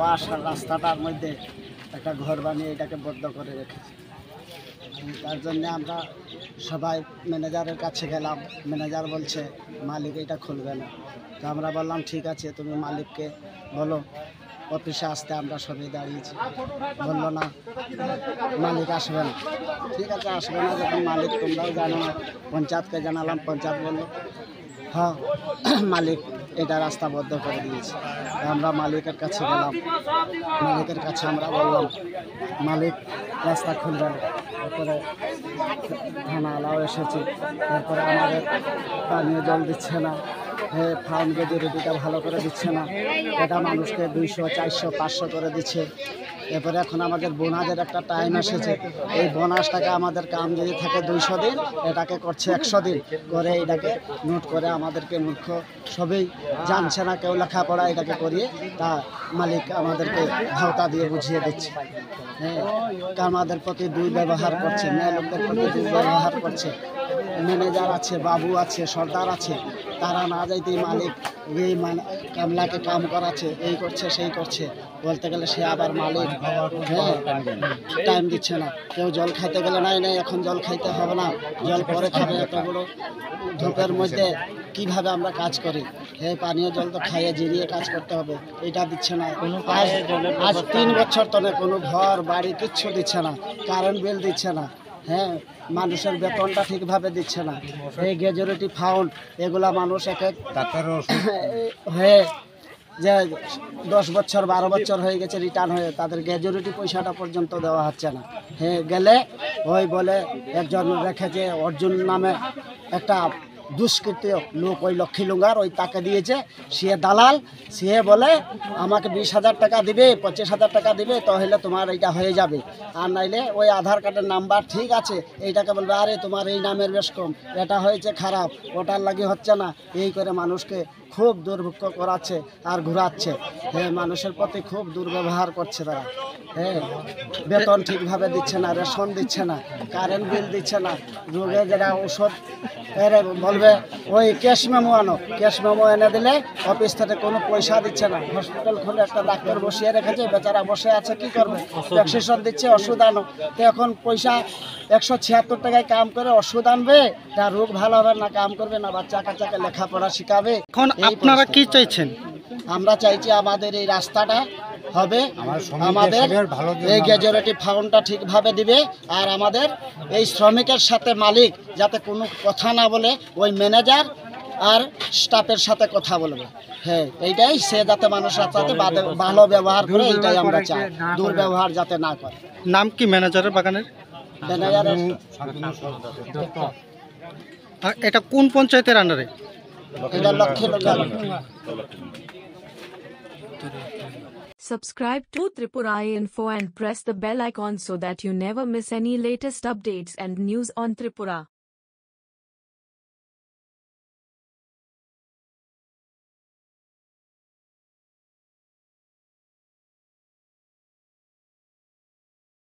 যাওয়া আসার রাস্তাটার মধ্যে একটা ঘর বানিয়ে এটাকে বদ্ধ করে রেখেছে। তার জন্য আমরা সবাই ম্যানেজারের কাছে গেলাম। ম্যানেজার বলছে, মালিক এটা খুলবে না। তো আমরা বললাম, ঠিক আছে, তুমি মালিককে বলো, অফিসে আসতে আমরা সবাই দাঁড়িয়েছি। বলল, না, মালিক আসবে না। ঠিক আছে, আসবে না, যখন মালিক তোমরাও জানো না। পঞ্চায়েতকে জানালাম, পঞ্চায়েত বলল হ্যাঁ মালিক এটা রাস্তা বদ্ধ করে দিয়েছে। আমরা মালিকের কাছে গেলাম। মালিকের কাছে আমরা বললাম, মালিক, রাস্তা খুলবেন তারপরে থানাওয়ালাও এসেছে। তারপরে আমাদের পানীয় জল দিচ্ছে না। ফার্ম যদি রুটিটা ভালো করে দিচ্ছে না, এটা মানুষকে দুইশো, চারশো, পাঁচশো করে দিচ্ছে। এরপরে এখন আমাদের বোনাজের একটা টাইম এসেছে। এই বোনাসটাকে আমাদের কাম যদি থাকে দুইশো দিন, এটাকে করছে একশো দিন। করে এটাকে নোট করে আমাদেরকে মূর্খ সবই জানছে না, কেউ লেখাপড়া এটাকে করিয়ে তা মালিক আমাদেরকে ভাওতা দিয়ে বুঝিয়ে দিচ্ছে। হ্যাঁ আমাদের প্রতি দুই ব্যবহার করছে, মেয়ে লোকদের প্রতি দুই ব্যবহার করছে। ম্যানেজার আছে, বাবু আছে, সর্দার আছে। তারা না যাইতেই মালিক এই মানে কামলাকে কাম করাচ্ছে এই করছে সেই করছে। বলতে গেলে সে আবার মালিক। হ্যাঁ টাইম দিচ্ছে না। কেউ জল খাইতে গেলে নাই নাই এখন জল খাইতে হবে না। জল পরে খাবে এত বড় ধূপের মধ্যে কীভাবে আমরা কাজ করি? হ্যাঁ পানীয় জল তো খাইয়ে জিরিয়ে কাজ করতে হবে। এটা দিচ্ছে না। আজ আজ তিন বছর তলে কোনো ঘর বাড়ি কিচ্ছু দিচ্ছে না। কারেন্ট বিল দিচ্ছে না। হ্যাঁ মানুষের বেতনটা ঠিকভাবে দিচ্ছে না। এই গেজুরিটি ফাউন্ড এগুলা মানুষ এক এক হয়ে যে দশ বছর বারো বছর হয়ে গেছে রিটার্ন হয়ে তাদের গ্যাজুরিটি পয়সাটা পর্যন্ত দেওয়া হচ্ছে না। হ্যাঁ গেলে ওই বলে একজন রেখেছে অর্জুন নামে একটা দুষ্কৃত লোক ওই লক্ষ্মী লুঙ্গার, ওই তাকে দিয়েছে। সে দালাল, সে বলে, আমাকে বিশ হাজার টাকা দিবে, পঁচিশ হাজার টাকা দিবে, তাহলে তোমার এইটা হয়ে যাবে। আর নাইলে ওই আধার কার্ডের নাম্বার ঠিক আছে, এইটাকে বলবে, আরে, তোমার এই নামের বেশ কম, এটা হয়েছে খারাপ, ওটার লাগে হচ্ছে না। এই করে মানুষকে খুব দুর্ভিক্ষ করাচ্ছে আর ঘুরাচ্ছে। হ্যাঁ মানুষের প্রতি খুব দুর্ব্যবহার করছে তারা। হ্যাঁ বেতন ঠিকভাবে দিচ্ছে না, রেশন দিচ্ছে না, কারেন্ট বিল দিচ্ছে না, রোগে যারা ওষুধ এর বলবে ওই ক্যাশ মেমো আনো। ক্যাশ মেমো এনে দিলে অফিস থেকে কোনো পয়সা দিচ্ছে না। হসপিটাল খুলে একটা ডাক্তার বসিয়ে রেখেছে বেচারা বসে আছে কি করবে? প্রেসক্রিপশন দিচ্ছে ওষুধ আনো। তো এখন পয়সা একশো ছিয়াত্তর টাকায় কাম করে ওষুধ আনবে তা রোগ ভালো হবে না কাম করবে না বাচ্চা কাচ্চাকে লেখাপড়া শিখাবে? এখন আপনারা কি চাইছেন? আমরা চাইছি আমাদের এই রাস্তাটা হবে। আমাদের এই গ্যাজুয়েটি ফাউন্ডটা ঠিকভাবে দিবে আর আমাদের এই শ্রমিকের সাথে মালিক যাতে কোনো কথা না বলে ওই ম্যানেজার আর স্টাফের সাথে কথা বলবে। হ্যাঁ এইটাই সে যাতে মানুষের সাথে ভালো ব্যবহার করে এইটাই আমরা চাই। দুর্ব্যবহার যাতে না করে। নাম কি ম্যানেজারের বাগানের? ম্যানেজারের এটা কোন পঞ্চায়েতের আন্ডারে এটা লক্ষ্যে লোক Subscribe to Tripura Info and press the bell icon so that you never miss any latest updates and news on Tripura.